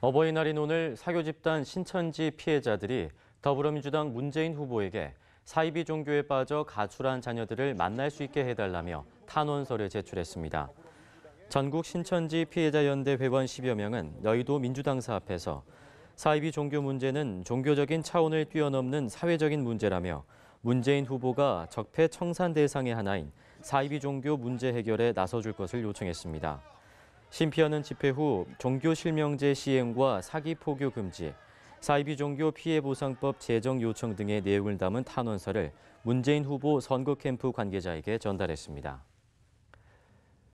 어버이날인 오늘 사교 집단 신천지 피해자들이 더불어민주당 문재인 후보에게 사이비 종교에 빠져 가출한 자녀들을 만날 수 있게 해달라며 탄원서를 제출했습니다. 전국 신천지 피해자 연대 회원 10여 명은 여의도 민주당사 앞에서 사이비 종교 문제는 종교적인 차원을 뛰어넘는 사회적인 문제라며 문재인 후보가 적폐 청산 대상의 하나인 사이비 종교 문제 해결에 나서줄 것을 요청했습니다. 심피하는 집회 후 종교 실명제 시행과 사기 포교 금지, 사이비 종교 피해 보상법 제정 요청 등의 내용을 담은 탄원서를 문재인 후보 선거 캠프 관계자에게 전달했습니다.